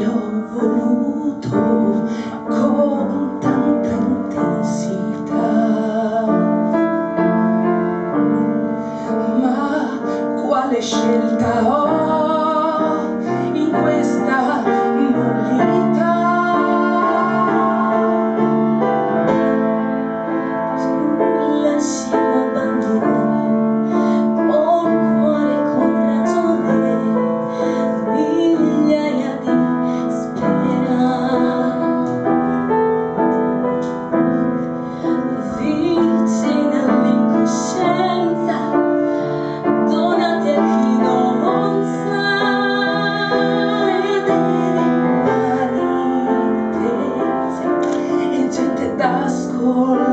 ti ho voluto con tanta intensità. Ma quale scelta ho? Oh.